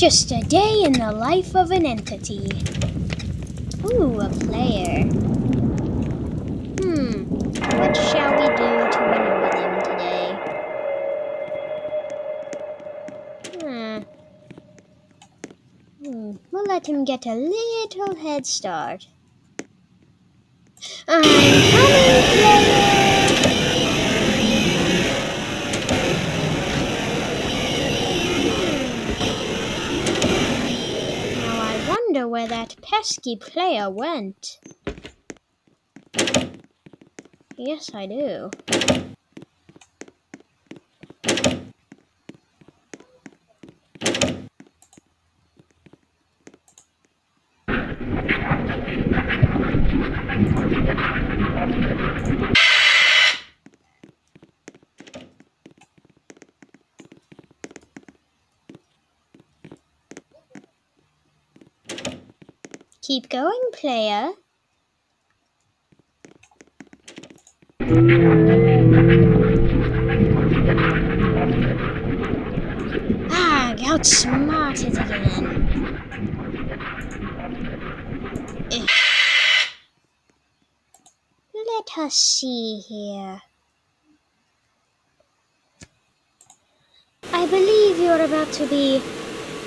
Just a day in the life of an entity. Ooh, a player. Hmm, what shall we do to annoy them today? Hmm. Hmm, we'll let him get a little head start. I'm coming, player! Now I wonder where that pesky player went. Yes, I do. Keep going, player. Ah, outsmarted again. Let us see here. I believe you're about to be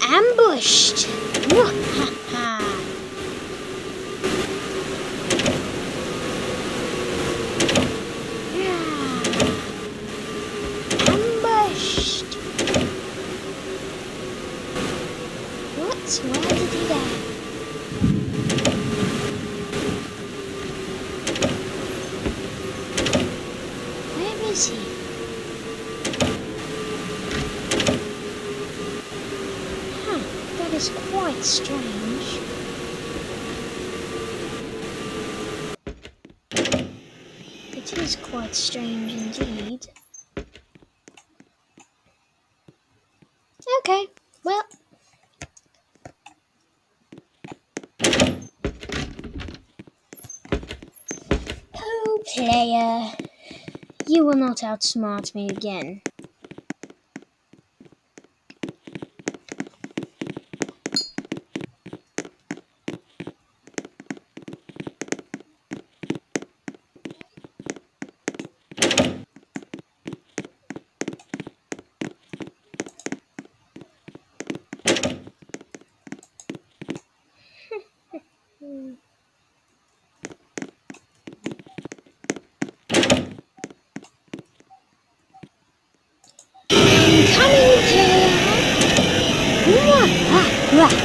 ambushed. Mwahaha. Ambushed. What? Why did he die? Where is he? Huh, that is quite strange. It is quite strange indeed. Okay, well. Oh, player. You will not outsmart me again.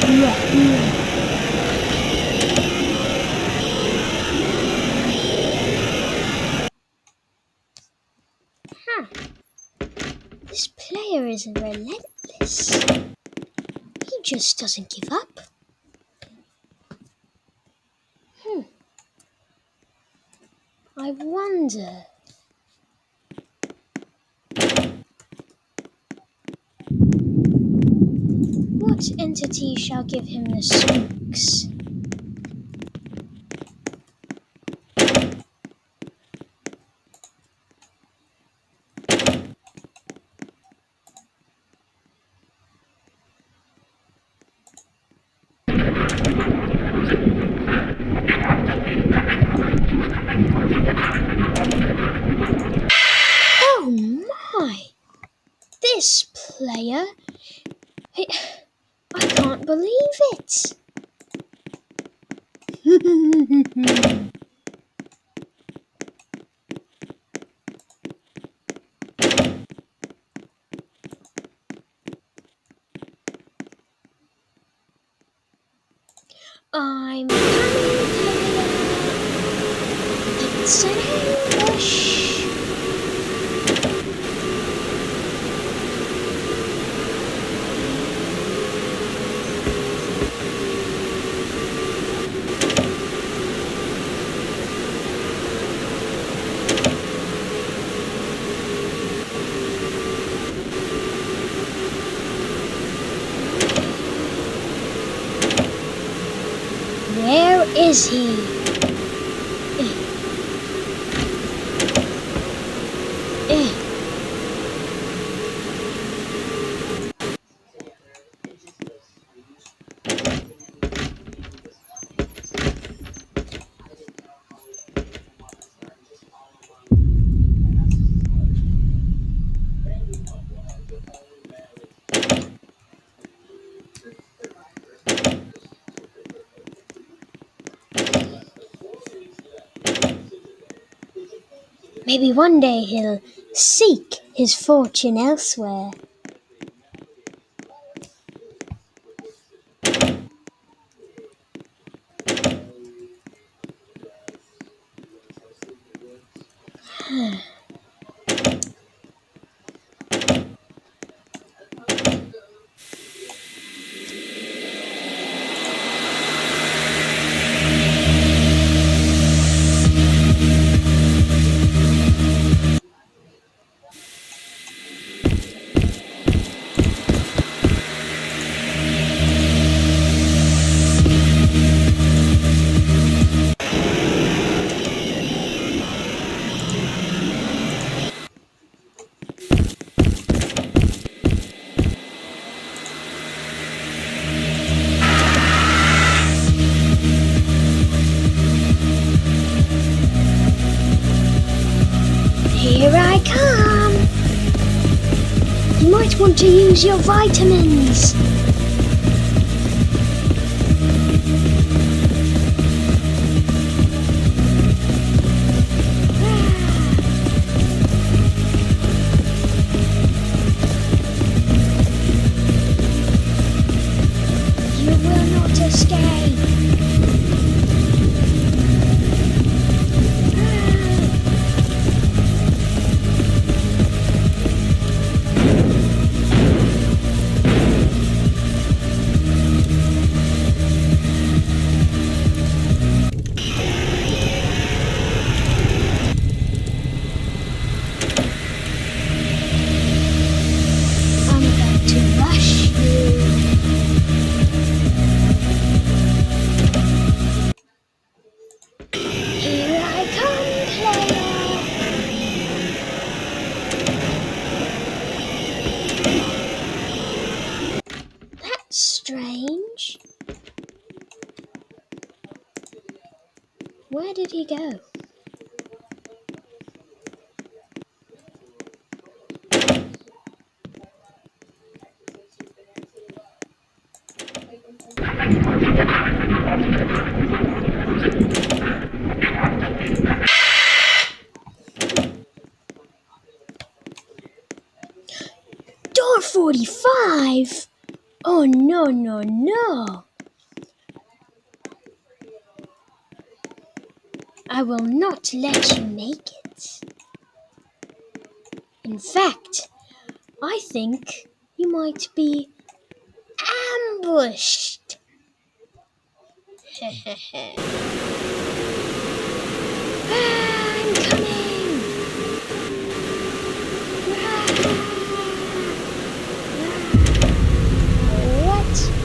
うわうわ Entity shall give him the spooks? Oh my! This player. I, I can't believe it! I'm coming, player. It's an ambush. Where is he? Maybe one day he'll seek his fortune elsewhere. Might want to use your vitamins. Where did he go? Door 45? Oh, no, no, no. I will not let you make it. In fact, I think you might be ambushed. I'm coming. What?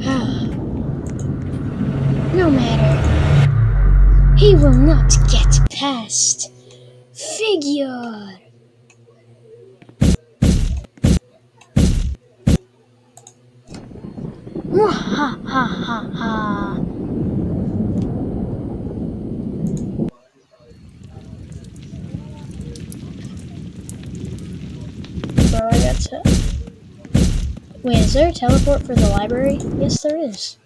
How? No matter. He will not get past. Figure. Mwahahaha. Bro, I got to. Wait, is there a teleport for the library? Yes, there is.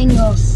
Single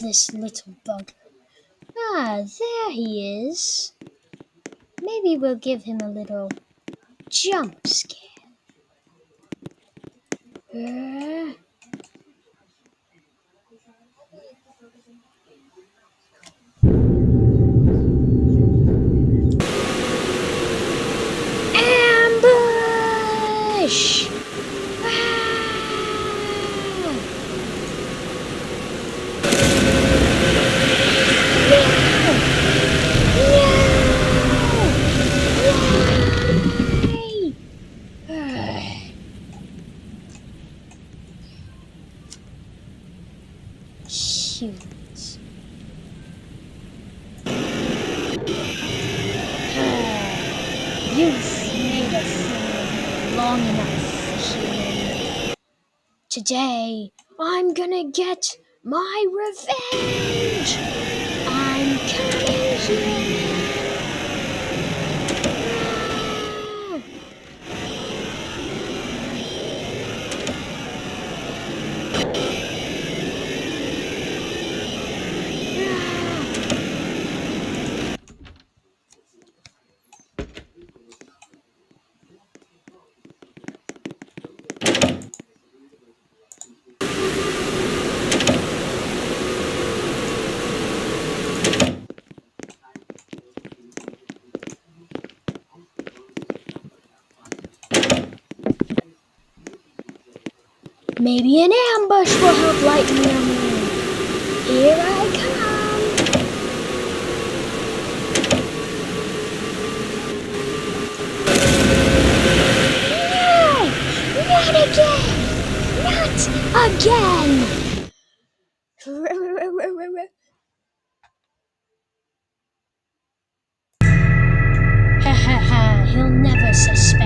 this little bug? Ah, there he is. Maybe we'll give him a little jump scare. Ah. You've made fool long enough. Today, I'm gonna get my revenge! I'm coming! Ah! Ah! Maybe an ambush will help lighten your mood. Here I come. No! Not again! Not again! He'll never suspect